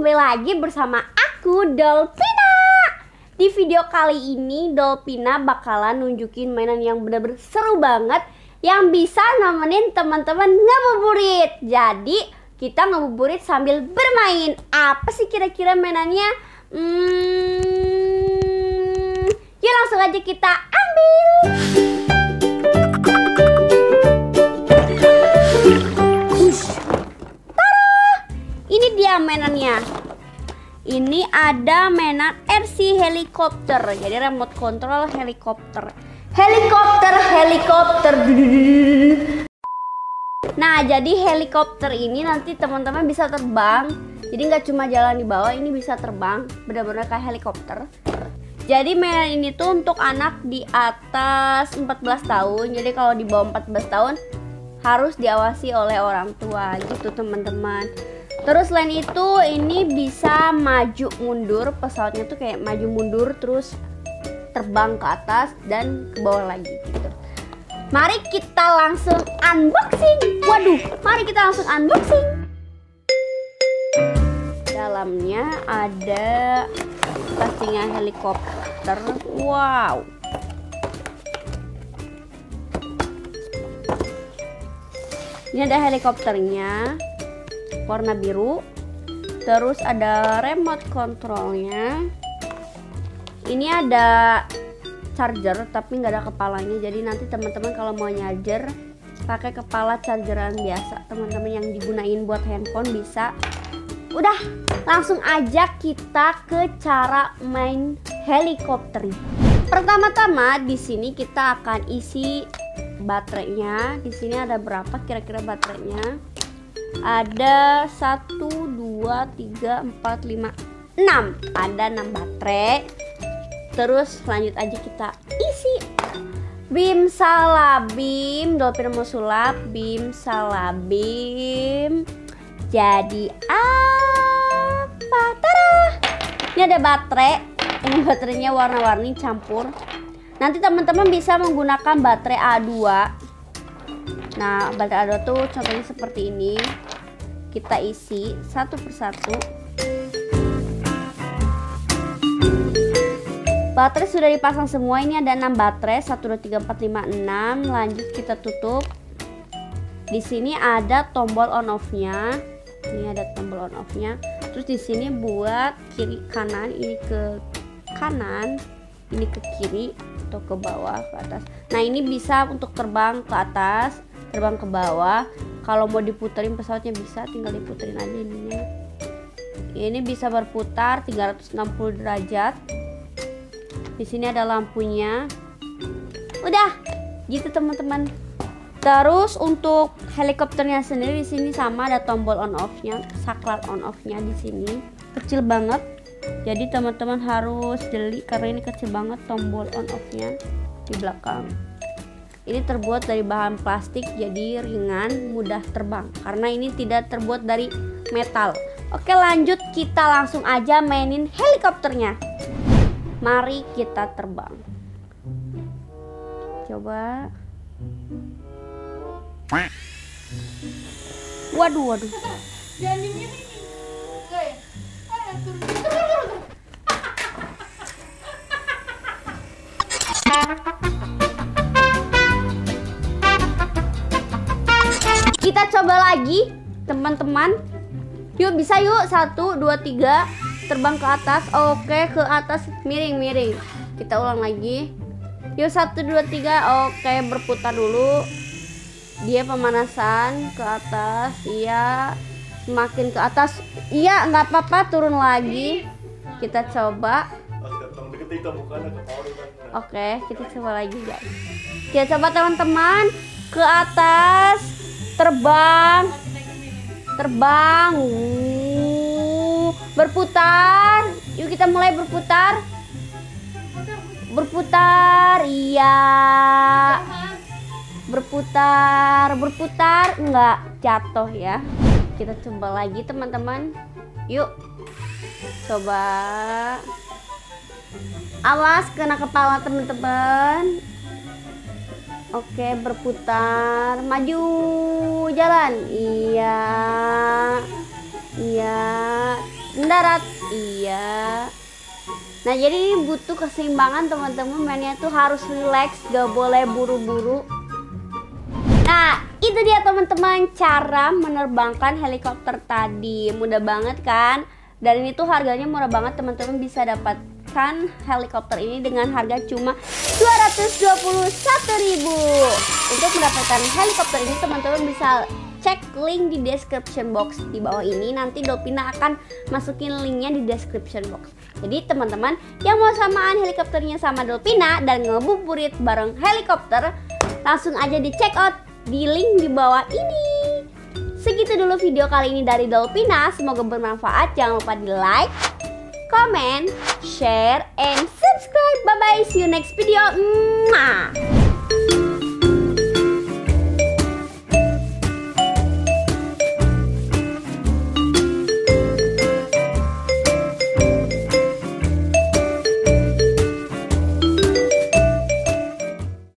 kembali lagi bersama aku Dolpina. Di video kali ini Dolpina bakalan nunjukin mainan yang bener-bener seru banget Yang bisa nemenin teman-teman ngabuburit Jadi kita ngabuburit sambil bermain. Apa sih kira-kira mainannya? Hmm, yuk langsung aja kita ambil Ini ada mainan RC helikopter. Jadi remote control helikopter. Helikopter, helikopter. Nah, jadi helikopter ini nanti teman-teman bisa terbang. Jadi nggak cuma jalan di bawah, ini bisa terbang. Benar-benar kayak helikopter. Jadi mainan ini tuh untuk anak di atas 14 tahun. Jadi kalau di bawah 14 tahun harus diawasi oleh orang tua gitu teman-teman. Terus selain itu ini bisa maju mundur pesawatnya tuh kayak maju mundur terus terbang ke atas dan ke bawah lagi gitu. Mari kita langsung unboxing. Waduh, mari kita langsung unboxing. Dalamnya ada pastinya helikopter. Wow. Ini ada helikopternya warna biru. Terus ada remote controlnya. Ini ada charger tapi nggak ada kepalanya. Jadi nanti teman-teman kalau mau charger pakai kepala chargeran biasa. Teman-teman yang digunain buat handphone bisa. Udah langsung aja kita ke cara main helikopter. Pertama-tama di sini kita akan isi baterainya. Di sini ada berapa kira-kira baterainya ada 1 2 3 4 5 6 ada 6 baterai. Terus lanjut aja kita isi. Bim salabim dolphin mau sulap. Bim salabim jadi apa? Tara! Ini ada baterai. Ini baterainya warna-warni campur. Nanti teman-teman bisa menggunakan baterai A2 Nah, baterai ado tuh contohnya seperti ini. Kita isi satu persatu. Baterai sudah dipasang semua. Ini ada 6 baterai, 1 2 3 4 5 6. Lanjut kita tutup. Di sini ada tombol on off-nya. Ini ada tombol on off-nya. Terus di sini buat kiri kanan, ini ke kanan, ini ke kiri atau ke bawah ke atas. Nah, ini bisa untuk terbang ke atas terbang ke bawah. Kalau mau diputerin pesawatnya bisa tinggal diputerin aja ininya. Ini bisa berputar 360 derajat. Di sini ada lampunya. Udah gitu teman-teman. Terus untuk helikopternya sendiri di sini sama ada tombol on off-nya saklar on off-nya di sini. Kecil banget. Jadi teman-teman harus jeli karena ini kecil banget tombol on off-nya di belakang ini terbuat dari bahan plastik jadi ringan, mudah terbang karena ini tidak terbuat dari metal. Oke, lanjut kita langsung aja mainin helikopternya. Mari kita terbang. Coba. Waduh, waduh. Kita coba lagi teman-teman. Yuk bisa yuk. Satu dua tiga. Terbang ke atas. Oke ke atas. Miring miring kita ulang lagi. Yuk satu dua tiga. Oke berputar dulu. Dia pemanasan ke atas. Iya. Semakin ke atas. Iya nggak apa-apa. Turun lagi. Kita coba. Oke kita coba lagi guys. Kita coba teman-teman ke atas. Terbang. Terbang. Uh, berputar. Yuk kita mulai berputar. Berputar. Iya. Berputar. Berputar. Enggak jatuh ya. Kita coba lagi teman-teman. Yuk. Coba. Awas kena kepala teman-teman Oke, berputar, maju, jalan. Iya. Iya. darat. Iya. Nah jadi ini butuh keseimbangan teman-teman mainnya tuh harus relax, gak boleh buru-buru. Nah itu dia teman-teman cara menerbangkan helikopter tadi, mudah banget kan? Dan ini tuh harganya murah banget teman-teman bisa dapatkan helikopter ini dengan harga cuma 221.000. Untuk mendapatkan helikopter ini teman-teman bisa cek link di description box di bawah ini. Nanti Dolpina akan masukin linknya di description box. Jadi teman-teman yang mau samaan helikopternya sama Dolpina dan ngebuburit bareng helikopter langsung aja di check out di link di bawah ini. Segitu dulu video kali ini dari Dolpina semoga bermanfaat. Jangan lupa di like comment share and subscribe. Bye bye see you next video. Mwah!